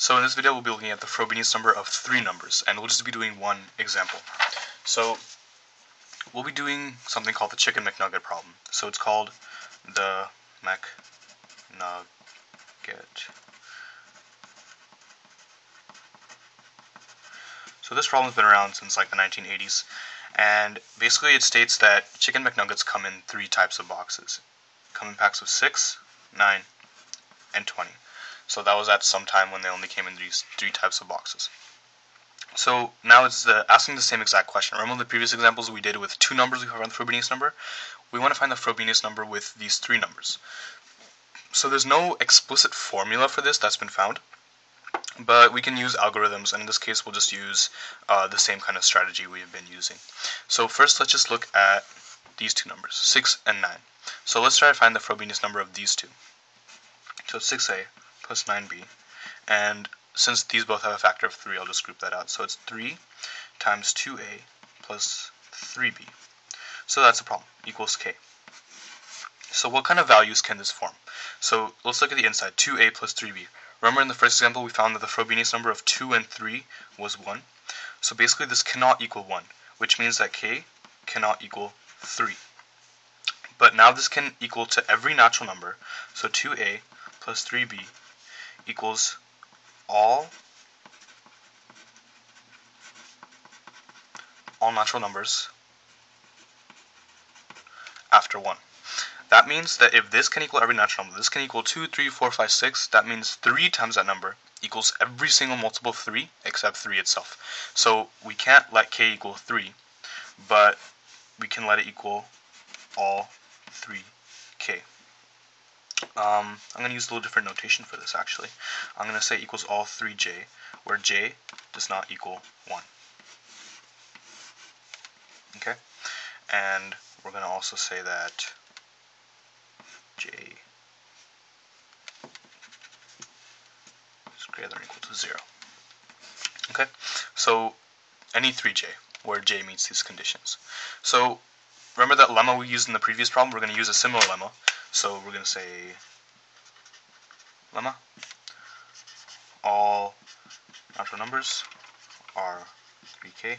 So in this video we'll be looking at the Frobenius number of three numbers and we'll just be doing one example. So we'll be doing something called the chicken McNugget problem. So it's called the McNugget. So this problem's been around since like the 1980s and basically it states that chicken McNuggets come in three types of boxes. Come in packs of 6, 9, and 20. So that was at some time when they only came in these three types of boxes. So now it's the, asking the same exact question. Remember the previous examples we did with two numbers we found the Frobenius number? We want to find the Frobenius number with these three numbers. So there's no explicit formula for this that's been found, but we can use algorithms, and in this case we'll just use uh, the same kind of strategy we have been using. So first let's just look at these two numbers, 6 and 9. So let's try to find the Frobenius number of these two. So 6a plus 9b. And since these both have a factor of 3, I'll just group that out. So it's 3 times 2a plus 3b. So that's the problem, equals k. So what kind of values can this form? So let's look at the inside, 2a plus 3b. Remember in the first example we found that the Frobenius number of 2 and 3 was 1. So basically this cannot equal 1, which means that k cannot equal 3. But now this can equal to every natural number, so 2a plus 3b equals all all natural numbers after 1. That means that if this can equal every natural number, this can equal 2, 3, 4, 5, 6, that means 3 times that number equals every single multiple of 3 except 3 itself. So we can't let k equal 3, but we can let it equal all 3k. Um, I'm going to use a little different notation for this actually. I'm going to say equals all 3j, where j does not equal 1. Okay? And we're going to also say that j is greater than or equal to 0. Okay? So any 3j, where j meets these conditions. So remember that lemma we used in the previous problem? We're going to use a similar lemma. So we're going to say lemma. All natural numbers are 3k,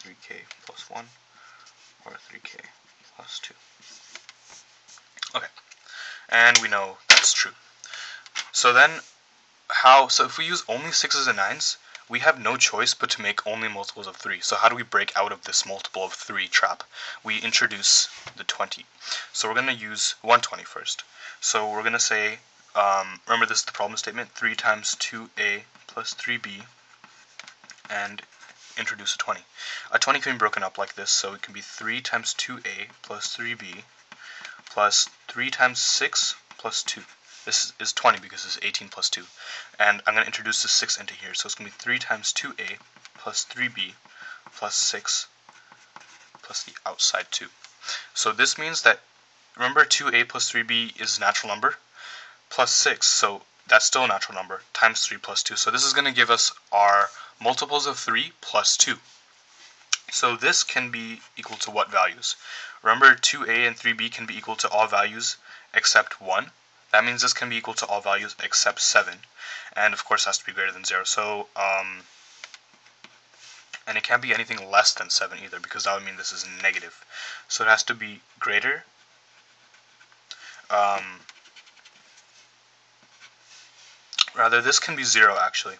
3k plus 1, or 3k plus 2. Okay, and we know that's true. So then, how, so if we use only 6s and 9s, we have no choice but to make only multiples of 3. So how do we break out of this multiple of 3 trap? We introduce the 20. So we're going to use 120 first. So we're going to say, um, remember this is the problem statement, 3 times 2a plus 3b, and introduce a 20. A 20 can be broken up like this, so it can be 3 times 2a plus 3b plus 3 times 6 plus 2. This is 20 because it's 18 plus 2. And I'm going to introduce the 6 into here. So it's going to be 3 times 2a plus 3b plus 6 plus the outside 2. So this means that, remember 2a plus 3b is a natural number, plus 6, so that's still a natural number, times 3 plus 2. So this is going to give us our multiples of 3 plus 2. So this can be equal to what values? Remember 2a and 3b can be equal to all values except 1. That means this can be equal to all values except 7. And of course has to be greater than 0. So, um, and it can't be anything less than 7 either because that would mean this is negative. So it has to be greater. Um, rather, this can be 0 actually.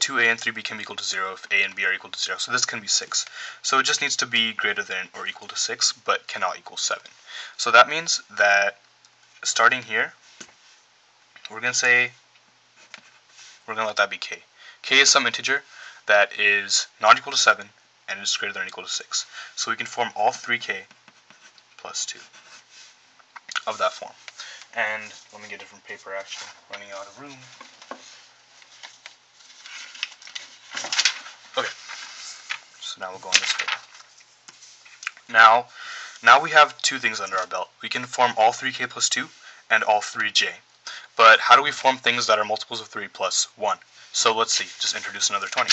2a and 3b can be equal to 0 if a and b are equal to 0. So this can be 6. So it just needs to be greater than or equal to 6, but cannot equal 7. So that means that starting here, we're going to say, we're going to let that be k. k is some integer that is not equal to 7 and is greater than or equal to 6. So we can form all 3k plus 2 of that form. And let me get different paper actually, running out of room. Okay, so now we'll go on this paper. Now, now we have two things under our belt. We can form all 3k plus 2 and all 3j. But how do we form things that are multiples of 3 plus 1? So let's see, just introduce another 20.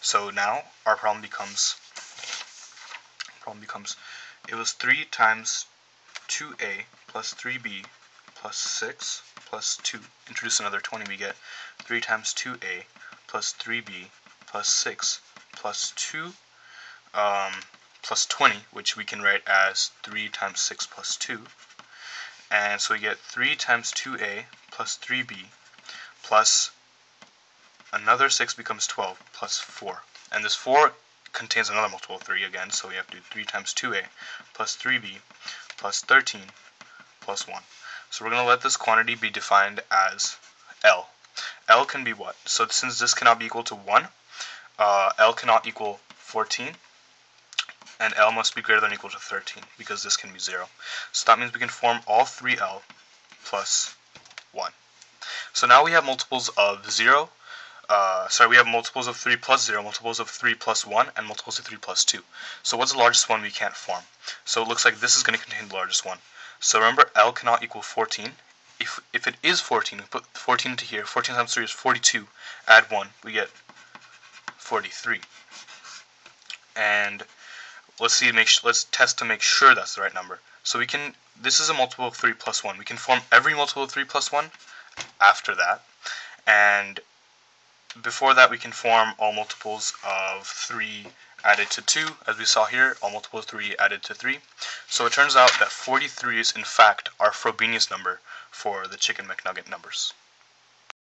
So now our problem becomes, problem becomes, it was 3 times 2a plus 3b plus 6 plus 2. Introduce another 20, we get 3 times 2a plus 3b plus 6 plus 2 um, plus 20, which we can write as 3 times 6 plus 2. And so we get 3 times 2a plus 3b plus another 6 becomes 12 plus 4. And this 4 contains another multiple of 3 again, so we have to do 3 times 2a plus 3b plus 13 plus 1. So we're going to let this quantity be defined as L. L can be what? So since this cannot be equal to 1, uh, L cannot equal 14, and L must be greater than or equal to 13, because this can be 0. So that means we can form all 3L plus 1. So now we have multiples of 0, uh, sorry, we have multiples of 3 plus 0, multiples of 3 plus 1, and multiples of 3 plus 2. So what's the largest one we can't form? So it looks like this is going to contain the largest one. So remember, L cannot equal 14. If, if it is 14, we put 14 into here. 14 times 3 is 42. Add 1, we get 43. And let's see, make let's test to make sure that's the right number. So we can, this is a multiple of 3 plus 1. We can form every multiple of 3 plus 1 after that. And before that, we can form all multiples of 3 added to 2, as we saw here, all multiples of 3 added to 3. So it turns out that 43 is in fact our Frobenius number for the Chicken McNugget numbers.